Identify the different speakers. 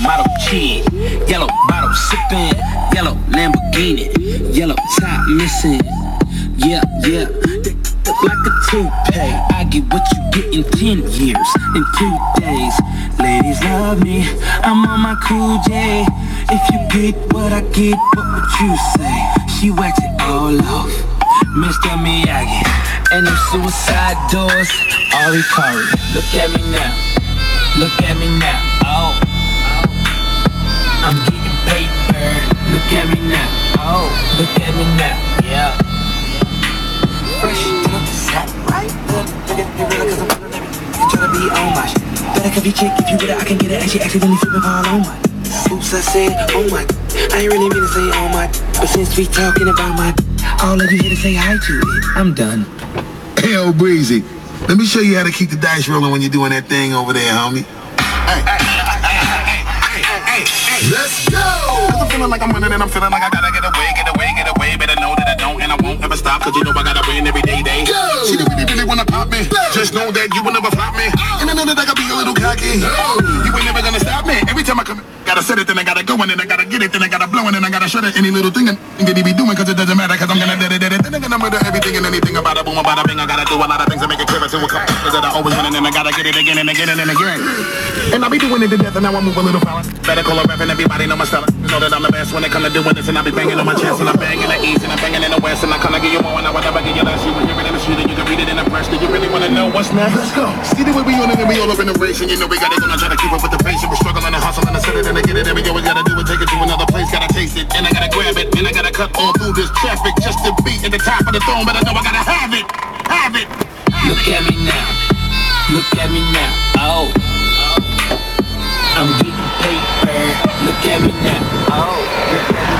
Speaker 1: model kid. Yellow bottle sipping, yellow Lamborghini, yellow top missing. Yeah, yeah. Like a toupee. I get what you get in 10 years, in two days. Ladies love me, I'm on my cool J. If you get what I get, what would you say? She wax it all off. Mr. Miyagi, and them suicide doors, Ari Kari. Look at me now, look at me now. I'm getting paper, look at me now, oh. Look at me now, yeah. Fresh to the set, right? Look, look at me, really, cause I'm you try to be on my shit. Better cuff your chick if you with it, I can get it, and she accidentally flipping all on my. Oops, I said, oh my. I ain't really mean to say oh my, but since we talking about my, all of you here to say hi to it. I'm done.
Speaker 2: Hey, old Breezy, let me show you how to keep the dice rolling when you're doing that thing over there, homie. Hey, hey, hey, hey, hey, hey, let's go! Cause I'm feeling like I'm winning and I'm feeling like I gotta get away, get away, get away. Better know that I don't and I won't ever stop, cause you know I gotta win every day, day. Go! She really, really wanna pop me. Just know that you will never flop me. Oh. And I know that I gotta be a little cocky. You ain't never gonna stop me. Every time I come, gotta set it, then I gotta go, and then I gotta get it, then I gotta blow, and then I gotta shut it. Any little thing that he be doing, cause it doesn't matter, cause I'm gonna do it, it, then I'm gonna murder everything and anything about a boom, about a bing. I gotta do a lot of things to make it clear to a couple that I always win, and I gotta get it again and again and again. And I be doing it to death, and now I move a little fella. Better call a rep, and everybody know my style. Know that I'm the best when it come to doing this, and I be banging on my chest, and I'm banging the east, and I'm banging in the west, and I kinda give you more, and I will never give you less. You will hear it in the street, and you can read it in the press. Do you really wanna know what's next? Let's go. See the way we on it, and we all up in the race, and you know we gotta gonna try to keep up with the pace, and we're struggling and hustling and set it, and I get it, and we always gotta do it, take it to another place, gotta taste it, and I gotta grab it, and I gotta cut all through this traffic just to be at the top of the throne, but I know I gotta have it, have it.
Speaker 1: Look at me now, look at me now, oh. I'm getting paper, look at me now, oh.